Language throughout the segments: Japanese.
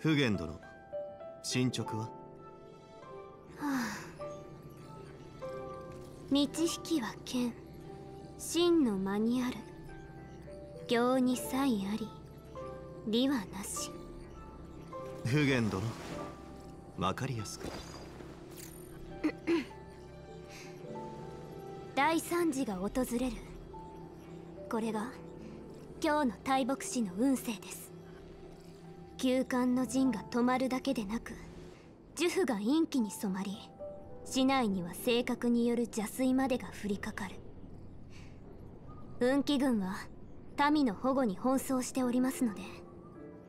普賢殿進捗は？はあ。道引きは剣。真の間にある。行に差異あり。理はなし。普賢殿分かりやすく。大惨事が訪れる。これが今日の大牧師の運勢です休館の陣が止まるだけでなく呪符が陰気に染まり市内には性格による邪推までが降りかかる。運気軍は民の保護に奔走しておりますので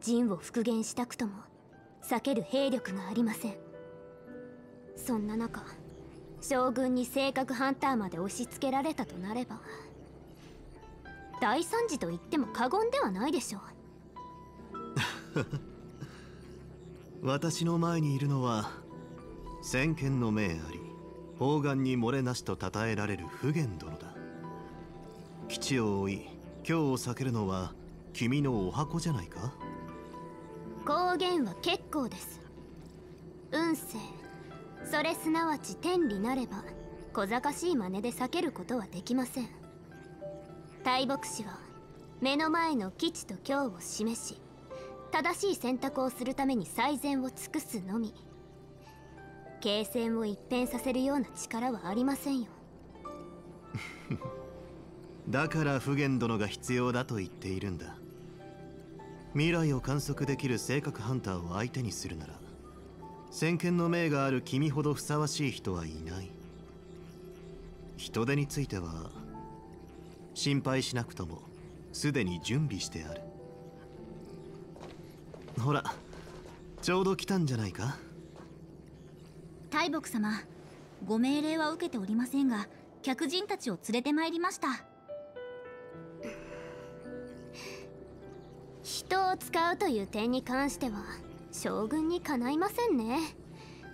陣を復元したくとも避ける兵力がありません。そんな中将軍に性格ハンターまで押し付けられたとなれば大惨事と言っても過言ではないでしょう。私の前にいるのは先見の命あり方眼に漏れなしと称えられる普賢殿だ。基地を追い今日を避けるのは君のお箱じゃないか？公言は結構です。運勢それすなわち天理なれば小賢しい真似で避けることはできません。大牧師は目の前の基地と今日を示し正しい選択をするために最善を尽くすのみ。形勢を一変させるような力はありませんよ。だから普賢殿が必要だと言っているんだ。未来を観測できる性格ハンターを相手にするなら先見の命がある君ほどふさわしい人はいない。人手については心配しなくともすでに準備してある。ほらちょうど来たんじゃないか？大木様ご命令は受けておりませんが客人たちを連れてまいりました。人を使うという点に関しては将軍にかないませんね。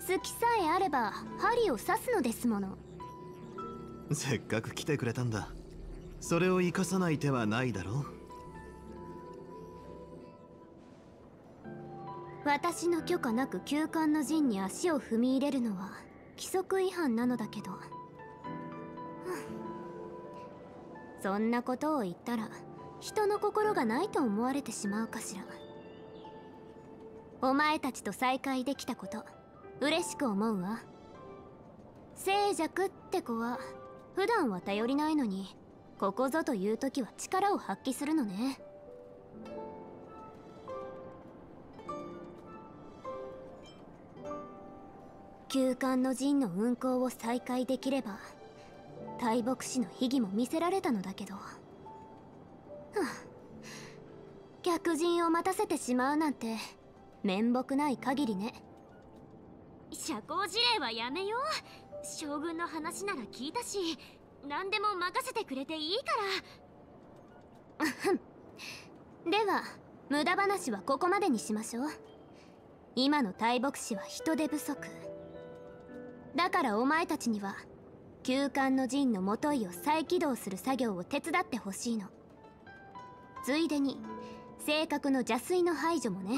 好きさえあれば針を刺すのですもの。せっかく来てくれたんだ。それを生かさない手はないだろう私の許可なく休館の陣に足を踏み入れるのは規則違反なのだけど。そんなことを言ったら人の心がないと思われてしまうかしら。お前たちと再会できたこと嬉しく思うわ。静寂って子は普段は頼りないのにここぞという時は力を発揮するのね。休館の陣の運行を再開できれば大牧師の秘技も見せられたのだけど、はあ、客人を待たせてしまうなんて面目ない限りね。社交辞令はやめよう。将軍の話なら聞いたし何でも任せてくれていいから。では無駄話はここまでにしましょう。今の大牧師は人手不足だからお前たちには休館の陣のもといを再起動する作業を手伝ってほしいの。ついでに性格の邪推の排除もね。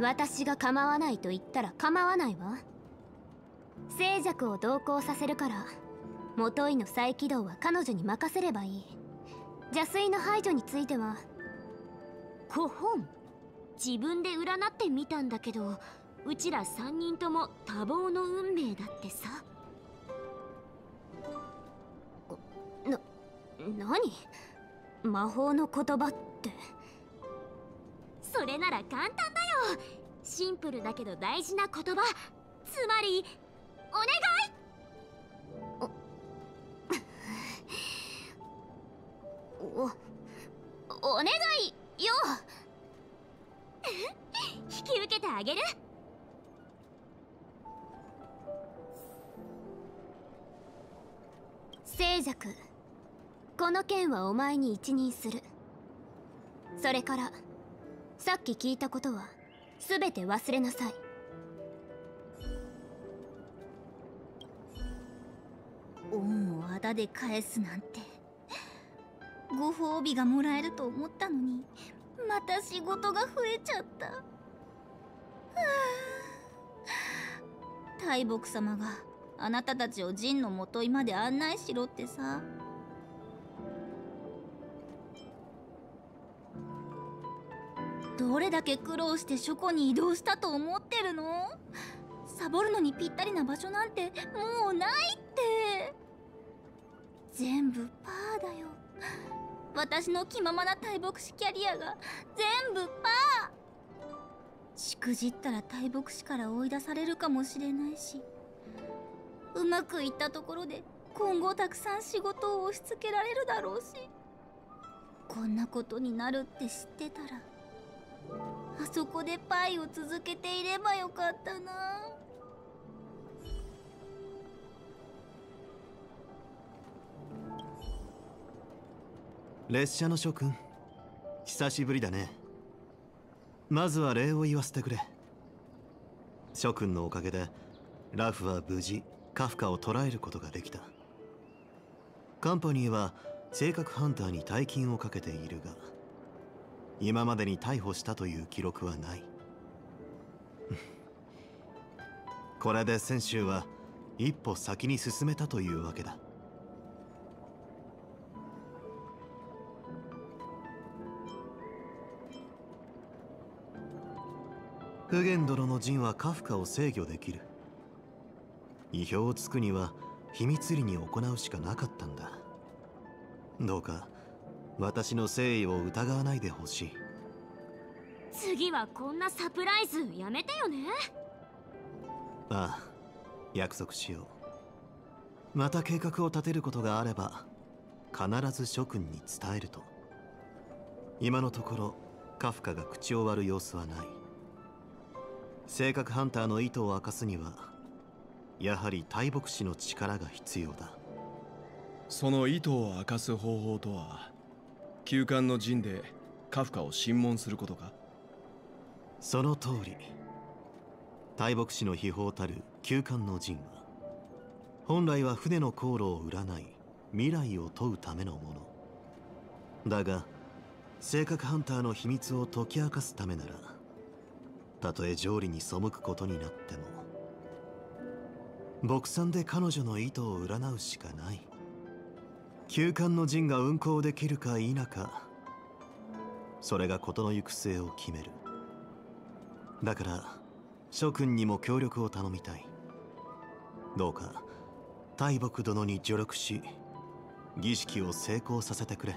私が構わないと言ったら構わないわ。静寂を同行させるから元井の再起動は彼女に任せればいい。邪推の排除については。古本。自分で占ってみたんだけどうちら3人とも多忙の運命だってさ。な何？魔法の言葉って。それなら簡単だよ。シンプルだけど大事な言葉。つまりお願い！げる。静寂この件はお前に一任する。それからさっき聞いたことは全て忘れなさい。おタで返すなんてご褒美がもらえると思ったのにまた仕事が増えちゃった。大木様があなたたちをジンのもといまで案内しろってさ。どれだけ苦労して書庫に移動したと思ってるの？サボるのにぴったりな場所なんてもうないって。全部パーだよ。私の気ままな大牧師キャリアが全部パー。しくじったら大牧師から追い出されるかもしれないしうまくいったところで今後たくさん仕事を押し付けられるだろうしこんなことになるって知ってたらあそこでパイを続けていればよかったな。列車の諸君久しぶりだね。まずは礼を言わせてくれ。諸君のおかげでラフは無事カフカを捕らえることができた。カンパニーは性格ハンターに大金をかけているが今までに逮捕したという記録はない。これで先週は一歩先に進めたというわけだ。フゲン殿の陣はカフカを制御できる。意表をつくには秘密裏に行うしかなかったんだ。どうか私の誠意を疑わないでほしい。次はこんなサプライズやめてよね。ああ約束しよう。また計画を立てることがあれば必ず諸君に伝えると。今のところカフカが口を割る様子はない性格ハンターの意図を明かすにはやはり大牧師の力が必要だ。その意図を明かす方法とは休館の陣でカフカを審問することか？その通り。大牧師の秘宝たる休館の陣は本来は船の航路を占い未来を問うためのもの。だが性格ハンターの秘密を解き明かすためならたとえ条理に背くことになっても牧産で彼女の意図を占うしかない。休館の陣が運行できるか否かそれが事の行く末を決める。だから諸君にも協力を頼みたい。どうか大木殿に助力し儀式を成功させてくれ。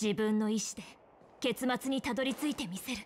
自分の意志で結末にたどり着いてみせる。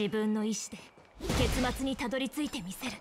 自分の意志で結末にたどり着いてみせる。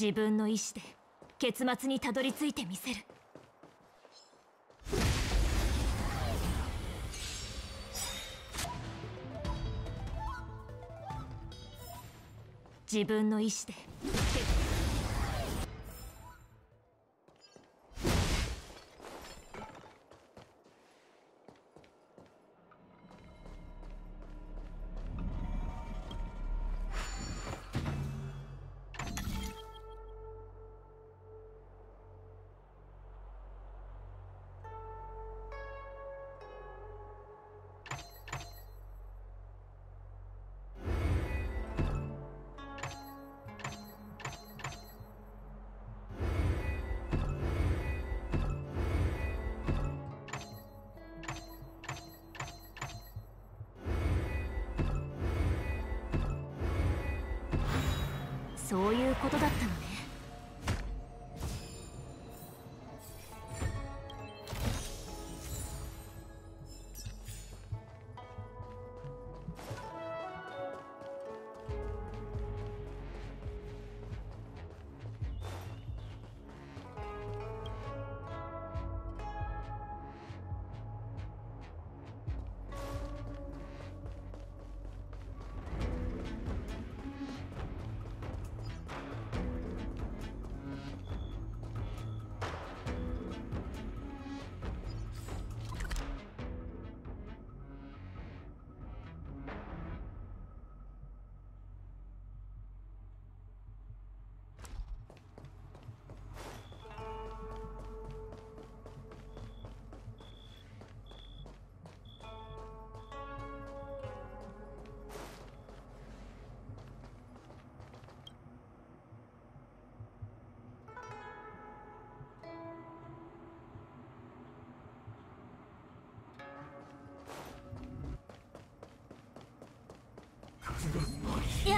自分の意志で結末にたどり着いてみせる。自分の意志でい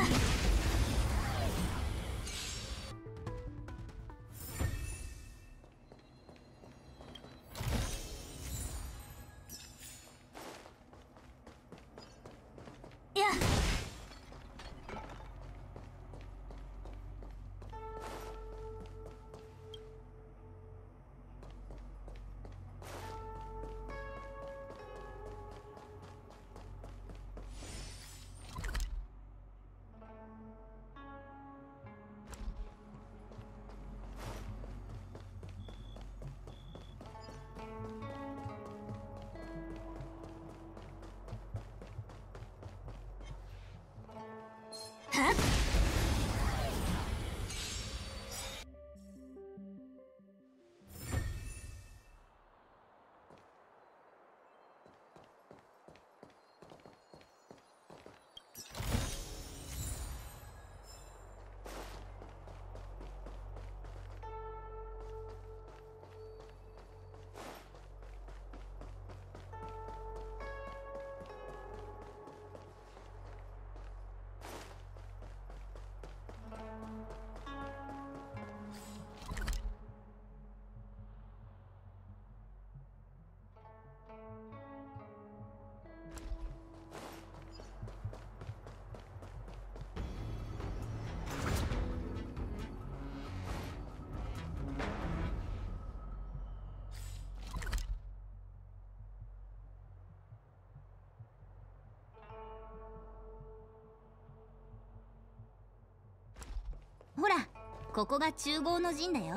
ここが中合の陣だよ。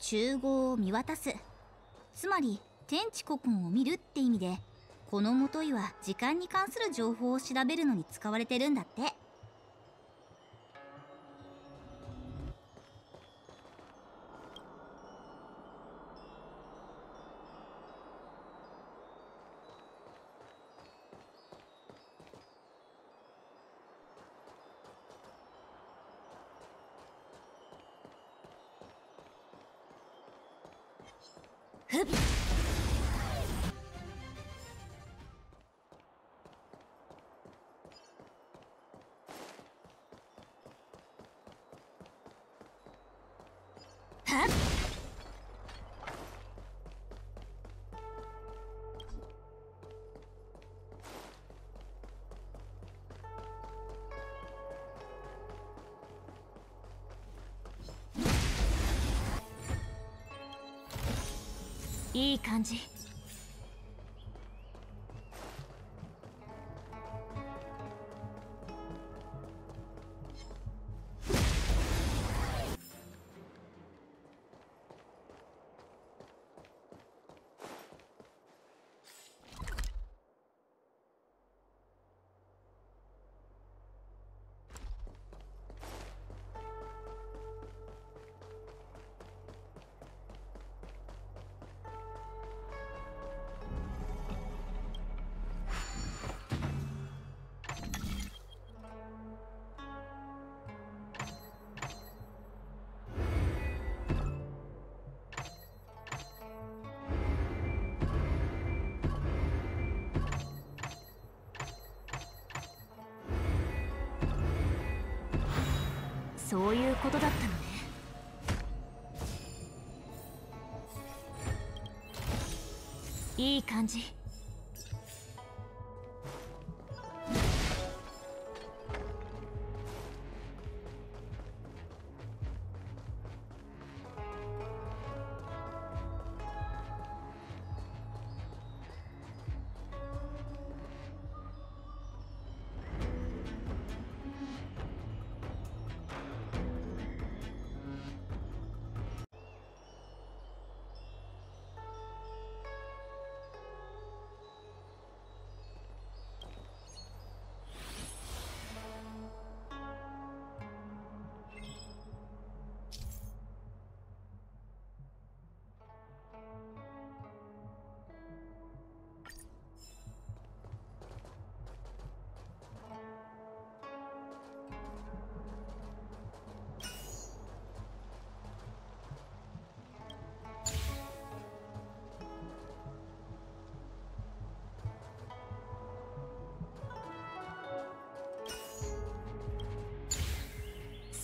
中合を見渡す。つまり天地古今を見るって意味でこのもといは時間に関する情報を調べるのに使われてるんだって。Hup! いい感じ。そういうことだったのね。いい感じ。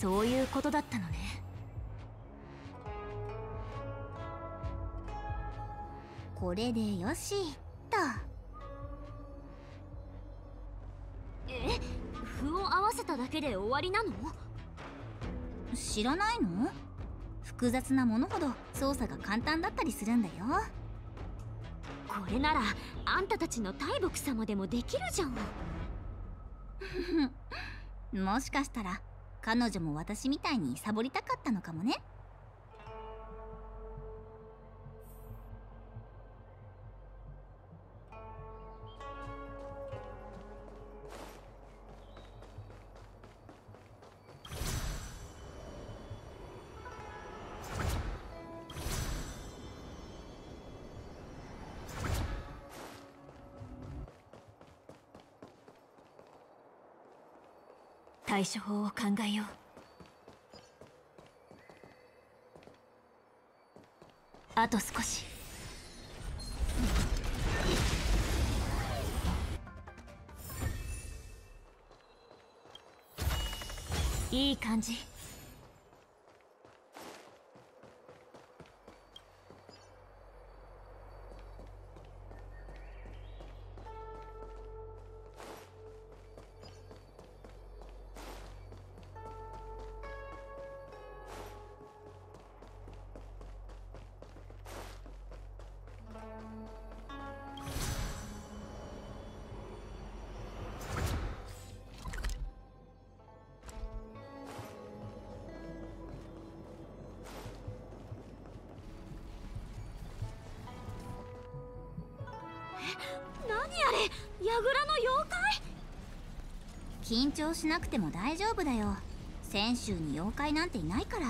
そういうことだったのね。これでよし。と。え歩を合わせただけで終わりなの？知らないの？複雑なものほど操作が簡単だったりするんだよ。これならあんたたちの大木様でもできるじゃん。もしかしたら彼女も私みたいにサボりたかったのかもね。対処法を考えよう。あと少し。いい感じ。あれ櫓の妖怪？緊張しなくても大丈夫だよ。泉州に妖怪なんていないから。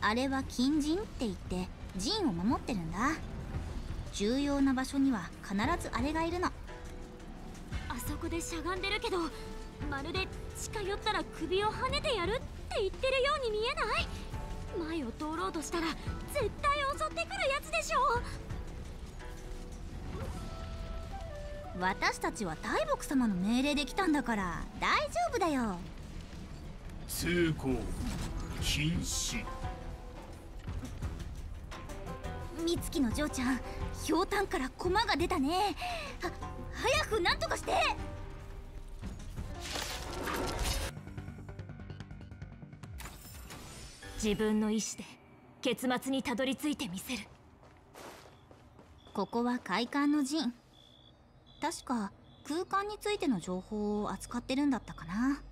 あれは金陣って言って陣を守ってるんだ。重要な場所には必ずあれがいるの。あそこでしゃがんでるけどまるで近寄ったら首をはねてやるって言ってるように見えない？前を通ろうとしたら絶対襲ってくるやつでしょ私たちは大木様の命令で来たんだから大丈夫だよ。通行禁止。美月の嬢ちゃんひょうたんから駒が出たね。は早くなんとかして。自分の意志で結末にたどり着いてみせる。ここは快感の陣確か空間についての情報を扱ってるんだったかな。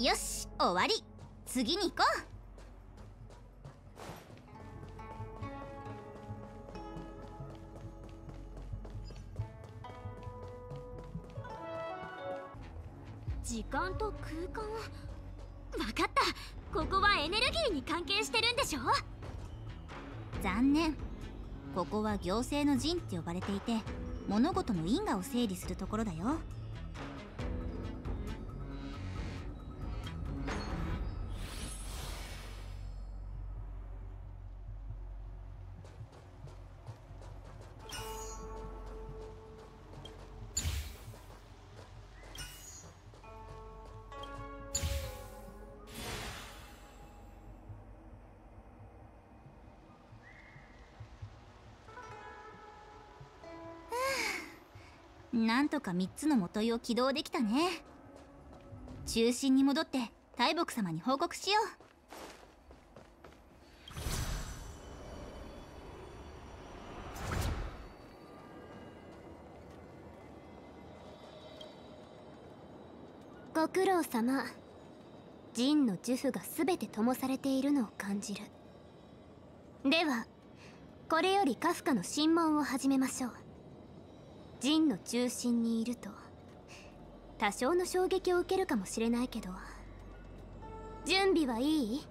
よし終わり。次に行こう。時間と空間わかった。ここはエネルギーに関係してるんでしょ残念。ここは行政の陣って呼ばれていて物事の因果を整理するところだよ。なんとか3つの元いを起動できたね。中心に戻って大木様に報告しよう。ご苦労様。ジンの呪符が全て灯されているのを感じる。ではこれよりカフカの審問を始めましょう。陣の中心にいると多少の衝撃を受けるかもしれないけど準備はいい？